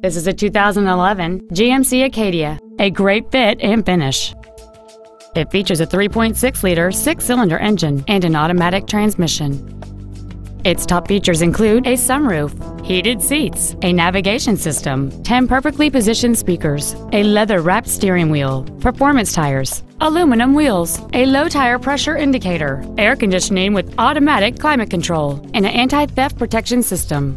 This is a 2011 GMC Acadia, a great fit and finish. It features a 3.6-liter six-cylinder engine and an automatic transmission. Its top features include a sunroof, heated seats, a navigation system, 10 perfectly positioned speakers, a leather-wrapped steering wheel, performance tires, aluminum wheels, a low tire pressure indicator, air conditioning with automatic climate control, and an anti-theft protection system.